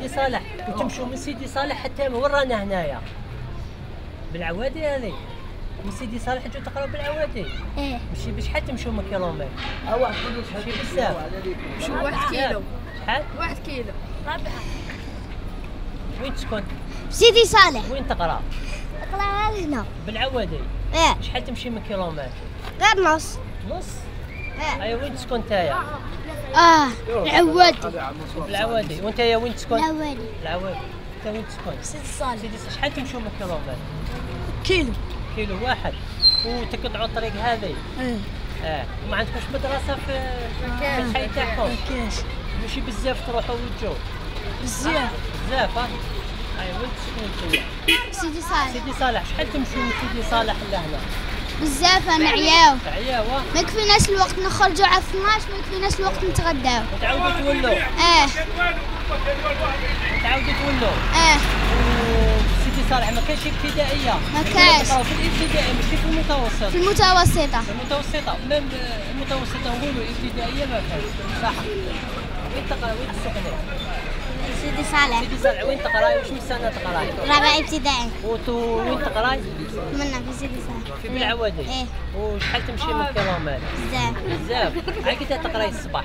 سيدي صالح. وتمشوا من سيدي صالح حتى وين رانا هنايا؟ بالعوادي هذه من سيدي صالح تجوا تقراو بالعوادي؟ إيه. ماشي بشحال تمشوا من كيلومتر. ماشي بزاف. شو واحد كيلو. شحال واحد كيلو. وين تسكن؟ سيدي صالح. وين تقرا؟ اقرا هنا بالعوادي. إيه. شحال تمشي من كيلومتر. غير نص. نص؟ إيه اي وين تسكن نتايا آه العوادي. بالعوادي وأنت يا وين تسكن؟ العوادي. بالعوادي أنت وين تسكن؟ سيدي صالح سيدي صالح شحال تمشوا من كيلومتر كيلو. كيلو واحد. وتقطعوا الطريق هذه؟ إيه. آه. وما عندكمش مدرسة في الحي تاعكم؟ كاش ماشي بزاف تروحوا وتجوا بزاف. بزاف ها اي وين تسكنوا انتوما سيدي صالح. سيدي صالح. شحال تمشوا من سيدي صالح لهنا؟ بزاف أنا عياو. عياوه ما يكفيناش الوقت نخرجوا على 12 ما يكفيناش الوقت نتغداو. وتعاودوا تولوا. آه. تعاودوا تولوا. آه. وسيدي صالح ما كاينش ابتدائية. ما كاينش. في الابتدائي ماشي في المتوسط. في المتوسطة. في المتوسطة. ميم المتوسطة نقولوا الابتدائية ما كاينش صح. وين تقرأ؟ وين تسكني سيدي صالح. سيدي صالح وين تقراي؟ وش من سنه تقراي؟ رابع ابتدائي. وين تقراي؟ منا في سيدي صالح. في بالعوادي إيه. وشحال تمشي من كيلومتر بزاف بزاف عقده تقراي الصباح؟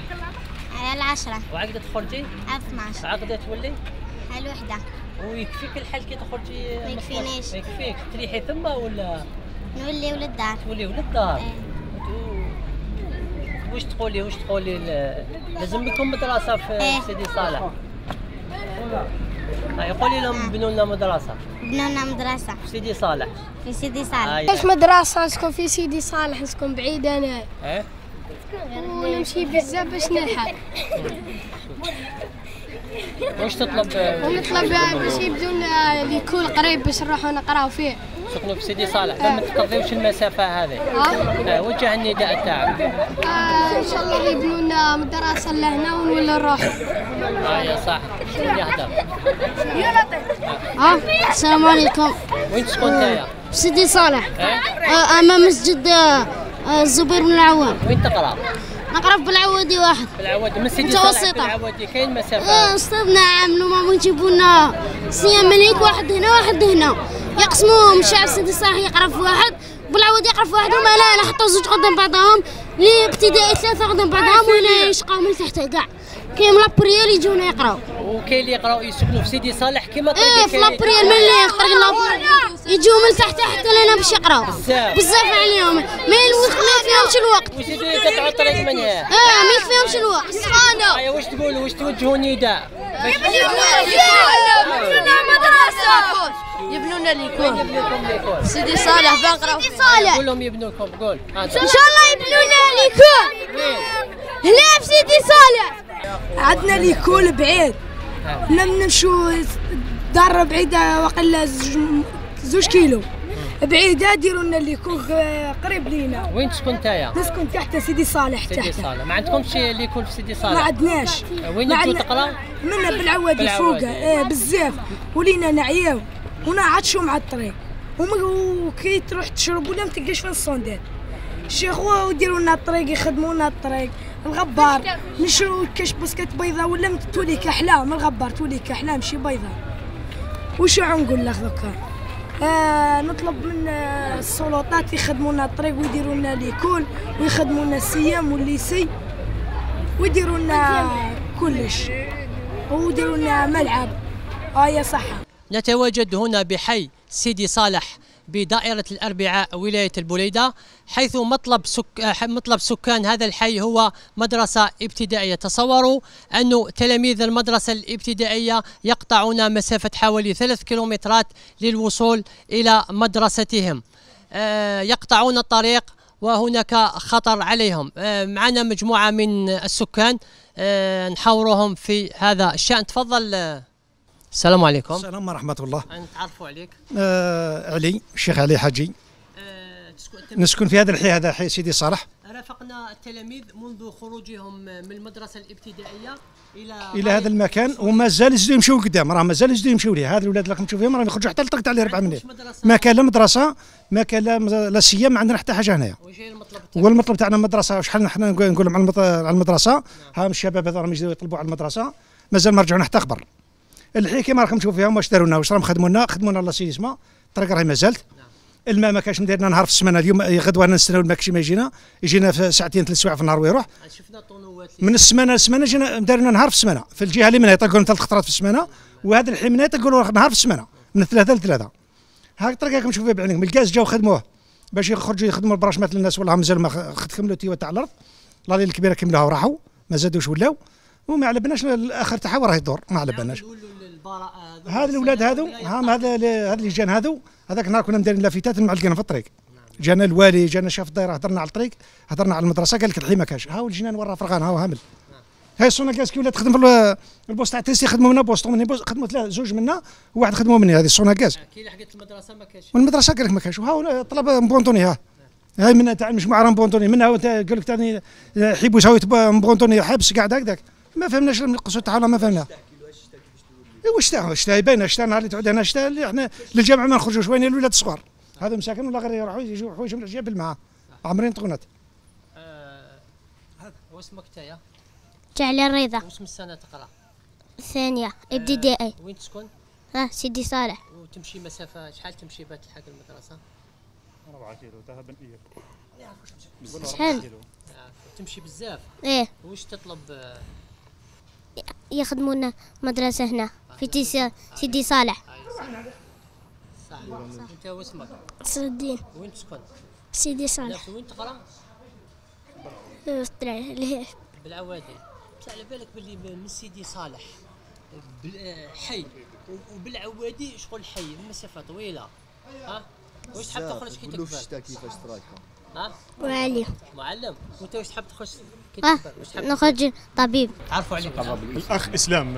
على العشرة. وعقده تخرجي؟ على 12 عقده تولي؟ على الوحدة ويكفيك الحال كي تخرجي ما يكفينيش. يكفيك تريحي ثم ولا؟ نولي ولد الدار تولي للدار إيه. واش تقولي؟ واش تقولي لازم يكون مدرسة في إيه. في سيدي صالح. هاي قولي لهم بنوا لنا مدرسة. بنوا لنا مدرسة. في سيدي صالح. في سيدي صالح. هاي كاش مدرسة؟ نسكن في سيدي صالح نسكن بعيد أنا. إيه؟ ونمشي بزاف باش نلحق. واش تطلب؟ ونطلب باش يبدونا ليكون قريب باش نروحوا نقراو فيه. تسكنوا في سيدي صالح فما تقضيوش المسافة هذه؟ آه، وجه النداء تاعك آه إن شاء الله يبنوا لنا مدرسة لهنا ونولي نروحوا هاي صح يهدر؟ آه السلام عليكم. وين تسكن نتايا؟ سيدي صالح. إيه؟ أمام مسجد آه، الزبير بن العوام. وين تقرأ؟ نقرأ بالعوادي واحد. بالعوادي من سيدي متوسطة. بالعوادي كاين مسافه آه، استاذنا عملوا ماما يجيبوا لنا صيام مليك واحد هنا واحد هنا. يقسموهم شعب سيدي صالح يقرأ في واحد بالعواد يقرأ في واحد وما لا لا حطوا زوج قدام بعضهم. لي ابتدائي ثلاثة قدام بعضهم وهنا يشقاو من تحت كاع. كاين لابريال يجونا يقراو. وكاين اللي يقراو يسكنوا في سيدي صالح كيما إيه طريقي في لابريال من اللي طريق لابريال يجوا من تحت حتى لنا باش يقراو. بزاف. بزاف عليهم. ما يلوث ما يكفيهمش الوقت. ويزيدوا يقطعوا الطريق منها آه ما يكفيهمش الوقت. سخانه هاي واش تقولوا؟ واش توجهوا نداء باش يبنوا لنا ليكون يبنوا لكم ليكون سيدي صالح بنقرا سيدي صالح. قول لهم يبنوا لكم قول إن شاء الله يبنوا لنا ليكون وين؟ هنا في سيدي صالح. عندنا ليكول بعيد. لم نمشوا دار بعيدة وقل زوج, كيلو. بعيدة ديروا لنا ليكول قريب لينا. وين تسكن نتايا؟ نسكن تحت سيدي صالح سيدي تحت. صالح. ما عندكمش اللي يكون في سيدي ما صالح عندناش وين ما تجوا عندنا- تقرا؟ منا بالعوادي. فوق آه بزاف. ولينا نعياو. ونعطشوا مع الطريق. وكي تروح تشرب ولا ما تلقاش فين الصندال الشيخ وديروا لنا الطريق يخدموا لنا الطريق. الغبار. نشرو كاش basket بيضاء ولا م- تولي كحلام الغبار تولي كحلام شي بيضاء وش نقول لك دوكا؟ آه نطلب من آه، السلطات يخدموا لنا الطريق ويديروا لنا l'école ويخدموا لنا ال CEM وال lycée ويديروا لنا كلش وديروا لنا ملعب. آه يا صحة. نتواجد هنا بحي سيدي صالح. بدائرة الأربعاء ولاية البليدة حيث مطلب سك... آه، مطلب سكان هذا الحي هو مدرسة ابتدائية. تصوروا أن تلاميذ المدرسة الابتدائية يقطعون مسافة حوالي ثلاث كيلومترات للوصول إلى مدرستهم. آه، يقطعون الطريق وهناك خطر عليهم. آه، معنا مجموعة من السكان. نحاورهم في هذا الشأن. تفضل. السلام عليكم. السلام ورحمة الله. نتعرفوا عليك. آه علي الشيخ علي حجي آه، تسكن- نسكن في هذا الحي هذا حي سيدي صالح. رافقنا التلاميذ منذ خروجهم من المدرسة الابتدائية إلى إلى هذا المكان وما زال يزيدوا يمشوا قدام راه مازال يزيدوا يمشوا ليه. هذا الاولاد اللي نشوف فيهم راهم يخرجوا حتى لطقت عليه ربع منين. ما كان لا مدرسة ما كان لا لا سيام ما عندنا حتى حاجة هنايا؟ والمطلب تاعنا مدرسة شحال نحن نقول لهم على على المدرسة؟ ها الشباب هذا راهم يجوا يطلبوا على المدرسة. مازال ما رجعونا حتى خبر الحين كيما راكم تشوفوا فيهم واش داروا لنا واش راهم خدموا لنا خدموا لنا لاسيسما الطريق راهي مازالت الماء ما كانش مديرنا نهار في السمانة اليوم غدوه نستناو الماء كشي ما يجينا. يجينا في ساعتين ثلاث سوايع في النهار ويروح. شفنا طونوات من السمانة للسمانة جينا دارنا نهار في السمانة. في الجهة اللي منها يطلقوا ثلاث خطرات في السمانة وهذا الحين منها يطلقوا نهار في السمانة. من ثلاثة لثلاثة. هاك الطريق راكم تشوفوا بعينكم الكاز جاو خدموه. باش يخرجوا يخدموا البراشمات للناس والله مازال ما كملوا تيوا تاع الأرض. لاضي الكبيرة كملوها وراحوا ما زادوش ولاو. وما على بالناش الآخر تاعها وراه يدور. ما على بالناش هذا الأولاد هذو؟ هام هذا هذا اللي جان هذو؟ هذاك النهار كنا مدارين لافتات معلقين في الطريق. جانا الوالي جانا شاف الدائره هضرنا على الطريق هضرنا على المدرسة قال لك الحين ما كاش. هاو الجنان ورا فرغان هاو هامل هاي السونا كاس كي ولات تخدم في ال- البوست تاع التيسي خدموا منا بوسط مني بوست خدموا ثلاثة زوج منا وواحد خدموا مني هذه السونا كاس كي لحقت المدرسة ما كاش. والمدرسة قال لك ما كاش. وهاو طلب مبونتوني ها. هاي منها تاع المجموعه راه مبونتوني. منها قال لك تاني حيبوا يساوي مبونتوني حبس قاعد هكذاك. ما فهمناش القصة تاعنا ما فهمنا. ايوا شتا شتا باينه شتا نهار اللي تعود هنا شتا اللي إحنا للجامعه ما نخرجوش؟ وين الولاد الصغار؟ هذا مساكن ولا غير يروحوا يجوا حوايجهم الاشياء بالماء. عامرين طغنات هذا هو اسمك تايا جعل الرضا. واسم السنة تقرأ؟ ثانية إبتدائي. وين تسكن؟ ها سيدي صالح. وتمشي مسافة شحال تمشي باه تلحق المدرسة؟ 4 كيلو ذهبا إياب شحال؟ آه، تمشي بزاف. إيه. وش تطلب؟ يخدمونا مدرسة هنا في تيسي سيدي صالح. صح انت واسمك صدين وين تسكن؟ سيدي صالح. وين تقرأ؟ بالعوادي. بس على بالك باللي من سيدي صالح. حي. و- وبالعوادي شغل حي المسافه طويلة. ها؟ واش تحب تخرج كي تكبر كيفاش تراكم ها؟ وعلي معلم. وانت واش تحب تخش آه نخرج طبيب. تعرفوا عليك. الأخ إسلام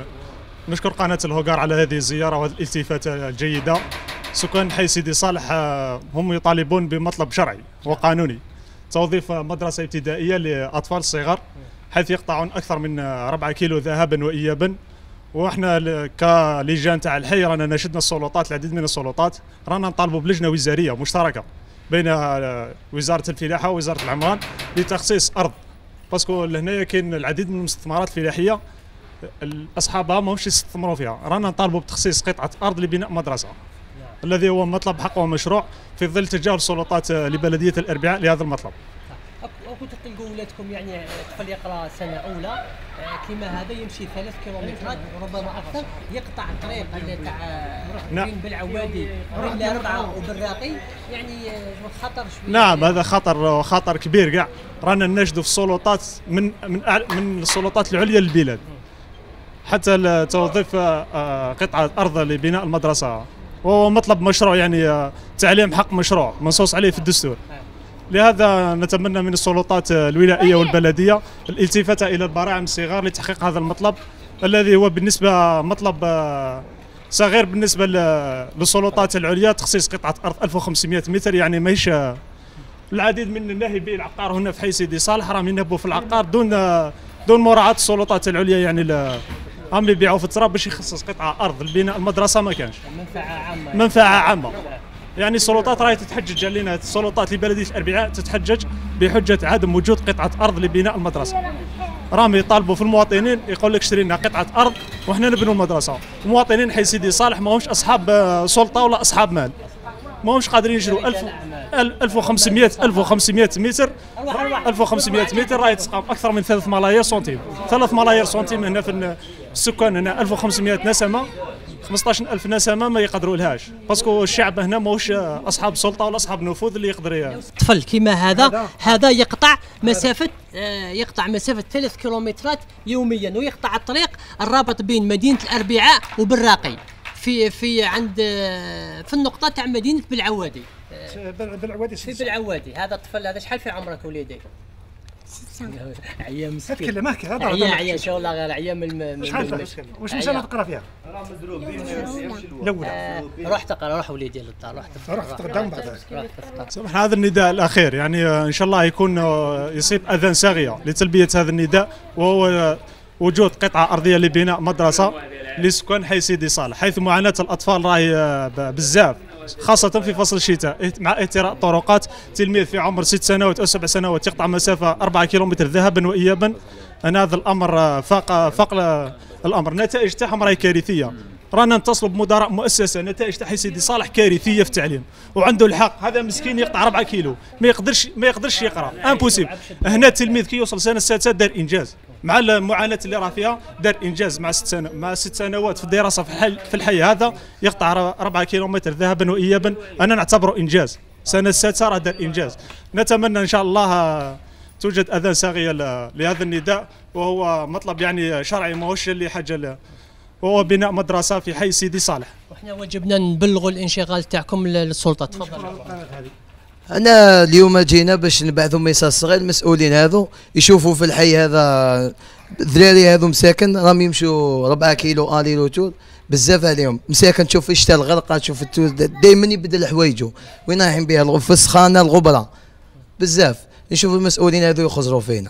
نشكر قناة الهوغار على هذه الزيارة وهذه الالتفاتة الجيدة. سكان حي سيدي صالح آه، هم يطالبون بمطلب شرعي وقانوني. توظيف مدرسة ابتدائية لأطفال صغار حيث يقطعون أكثر من آه، 4 كيلو ذهبا وإيابا. وإحنا كلجان تاع الحي رانا ناشدنا السلطات العديد من السلطات رانا نطالبوا بلجنة وزارية مشتركة. بين آه، وزارة الفلاحة ووزارة العمران لتخصيص أرض. باسكو لهنايا كاين العديد من المستثمرات الفلاحية. اصحابها ماهمش يستثمروا فيها. رانا نطالبوا بتخصيص قطعة أرض لبناء مدرسة. الذي هو مطلب حق ومشروع في ظل تجاهل السلطات آه، لبلدية الأربعاء لهذا المطلب. أو كنت تلقوا ولادكم يعني طفل يقرا سنة أولى؟ كيما هذا يمشي ثلاث كيلومترات وربما أكثر يقطع الطريق تاع آه، نعم. بين بالعوادي بين الاربعه وبالراقي. يعني آه، خطر شوية. نعم هذا خطر خطر كبير كاع. رانا نناشدوا في السلطات من من من السلطات العليا للبلاد. حتى توظيف آه، آه، قطعة أرض لبناء المدرسة. وهو مطلب مشروع يعني آه، تعليم حق مشروع منصوص عليه في الدستور. لهذا نتمنى من السلطات آه، الولائيه والبلدية الالتفات إلى البراعم الصغار لتحقيق هذا المطلب الذي هو بالنسبة مطلب آه، صغير بالنسبة للسلطات العليا تخصيص قطعة أرض 1500 متر يعني ماهيش آه، العديد من الناهبي العقار هنا في حي سيدي صالح راهم ينهبوا في العقار دون دون مراعاة السلطات العليا يعني لا هم يبيعوا في التراب باش يخصص قطعة أرض لبناء المدرسة ما كانش. منفعة عامة. منفعة عامة. يعني السلطات راهي تتحجج علينا. السلطات لبلدية الأربعاء تتحجج بحجة عدم وجود قطعة أرض لبناء المدرسة. راهم يطالبوا في المواطنين يقول لك اشتري لنا قطعة أرض وحنا نبنوا المدرسة. المواطنين حي سيدي صالح ماهمش أصحاب آه، سلطة ولا أصحاب مال. ماهمش قادرين يشروا 1000 1500 1500 متر. 1500 متر راهي تسقى أكثر من 3 ملايير سنتيم. 3 ملايير سنتيم هنا في السكان هنا. 1500 نسمة. 15000 نسمه ما يقدروا لهاش. باسكو الشعب هنا ماهوش أصحاب سلطة ولا أصحاب نفوذ اللي يقدر طفل كيما هذا. هذا. يقطع مسافة آه، يقطع مسافة ثلاث كيلومترات يوميا ويقطع الطريق الرابط بين مدينة الأربعاء وبالراقي في في عند آه، في النقطة تاع مدينة بالعوادي. بالعوادي في بالعوادي. هذا الطفل هذا شحال في عمرك وليدي؟ عيا مسكين. تكلم هكا هذا عيا عيا إن شاء الله غير عيا من الم- من شحال من-؟ واش من سنه تقرأ فيها؟ الاولى آه، روح تقرأ روح وليدي للدار روح تفطر روح تقدم بعد روح تفطر سمح هذا النداء الأخير. يعني آه، إن شاء الله يكون آه، يصيب اذان صاغيه لتلبية هذا النداء وهو آه، وجود قطعة أرضية لبناء مدرسة لسكان حي سيدي صالح حيث معاناة الأطفال راهي بزاف. خاصة في فصل الشتاء. مع اهتراء طرقات تلميذ في عمر ست سنوات أو سبع سنوات يقطع مسافة أربعة كيلومتر ذهبا وإيابا. أنا هذا الأمر فاق فاق الأمر. نتائج تاعهم راهي كارثية. رانا نتصلوا بمدراء مؤسسة. نتائج تاع سيدي صالح كارثية في التعليم. وعنده الحق. هذا مسكين يقطع 4 كيلو. ما يقدرش ما يقدرش يقرأ. impossible هنا التلميذ كي يوصل سنة السادسة دار إنجاز. مع المعاناه اللي راه فيها دار إنجاز مع ست مع ست سنوات في الدراسة في الحي في الحي هذا يقطع 4 كيلومتر ذهابا وايابا. أنا نعتبره إنجاز. سنة السادسة راه دار إنجاز. نتمنى إن شاء الله توجد أذان صاغية ل- لهذا النداء وهو مطلب يعني شرعي ماهوش اللي حاجة له وهو بناء مدرسة في حي سيدي صالح. وإحنا واجبنا نبلغوا الانشغال تاعكم للسلطة. تفضل. أنا اليوم جينا باش نبعثوا message صغير المسؤولين هذو يشوفوا في الحي هذا الذراري هذو مساكن راهم يمشوا 4 كيلو aller-retour بزاف عليهم. مساكن تشوف الشتاء الغرقة تشوف دائما يبدل حوايجه وين رايحين بها في السخانة الغبرة. بزاف. نشوف المسؤولين هذو يخزروا فينا.